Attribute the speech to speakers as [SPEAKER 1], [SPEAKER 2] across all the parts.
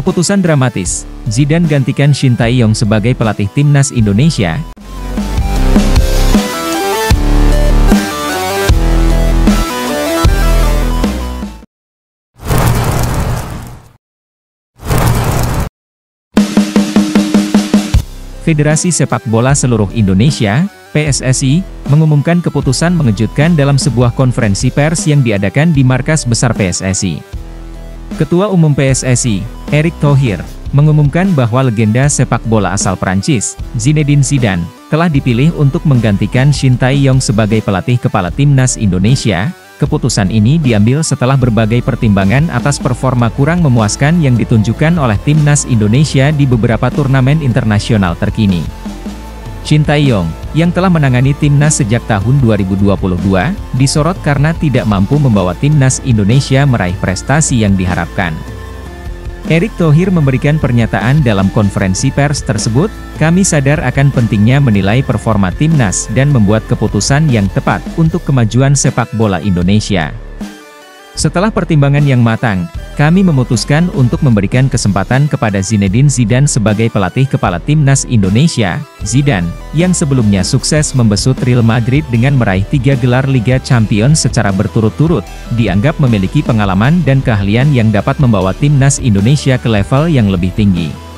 [SPEAKER 1] Keputusan dramatis, Zidane gantikan Shin Tae-yong sebagai pelatih timnas Indonesia. Federasi Sepak Bola Seluruh Indonesia, PSSI, mengumumkan keputusan mengejutkan dalam sebuah konferensi pers yang diadakan di markas besar PSSI. Ketua Umum PSSI, Erick Thohir, mengumumkan bahwa legenda sepak bola asal Prancis, Zinedine Zidane, telah dipilih untuk menggantikan Shin Tae-yong sebagai pelatih kepala timnas Indonesia. Keputusan ini diambil setelah berbagai pertimbangan atas performa kurang memuaskan yang ditunjukkan oleh timnas Indonesia di beberapa turnamen internasional terkini. Shin Tae-yong, yang telah menangani timnas sejak tahun 2022, disorot karena tidak mampu membawa timnas Indonesia meraih prestasi yang diharapkan. Erick Thohir memberikan pernyataan dalam konferensi pers tersebut, kami sadar akan pentingnya menilai performa timnas dan membuat keputusan yang tepat untuk kemajuan sepak bola Indonesia. Setelah pertimbangan yang matang, kami memutuskan untuk memberikan kesempatan kepada Zinedine Zidane sebagai pelatih kepala timnas Indonesia. Zidane, yang sebelumnya sukses membesut Real Madrid dengan meraih tiga gelar Liga Champions secara berturut-turut, dianggap memiliki pengalaman dan keahlian yang dapat membawa timnas Indonesia ke level yang lebih tinggi.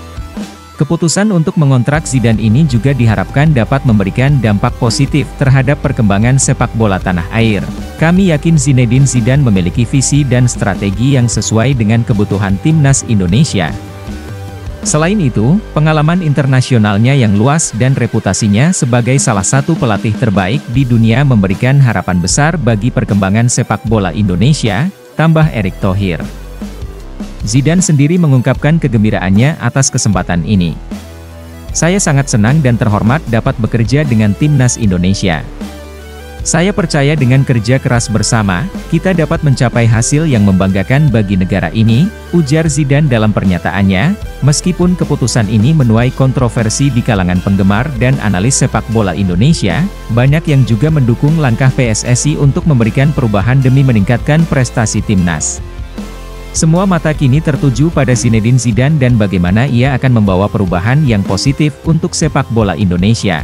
[SPEAKER 1] Keputusan untuk mengontrak Zidane ini juga diharapkan dapat memberikan dampak positif terhadap perkembangan sepak bola tanah air. Kami yakin Zinedine Zidane memiliki visi dan strategi yang sesuai dengan kebutuhan timnas Indonesia. Selain itu, pengalaman internasionalnya yang luas dan reputasinya sebagai salah satu pelatih terbaik di dunia memberikan harapan besar bagi perkembangan sepak bola Indonesia, tambah Erick Thohir. Zidane sendiri mengungkapkan kegembiraannya atas kesempatan ini. Saya sangat senang dan terhormat dapat bekerja dengan timnas Indonesia. Saya percaya dengan kerja keras bersama, kita dapat mencapai hasil yang membanggakan bagi negara ini, ujar Zidane dalam pernyataannya, meskipun keputusan ini menuai kontroversi di kalangan penggemar dan analis sepak bola Indonesia, banyak yang juga mendukung langkah PSSI untuk memberikan perubahan demi meningkatkan prestasi timnas. Semua mata kini tertuju pada Zinedine Zidane dan bagaimana ia akan membawa perubahan yang positif untuk sepak bola Indonesia.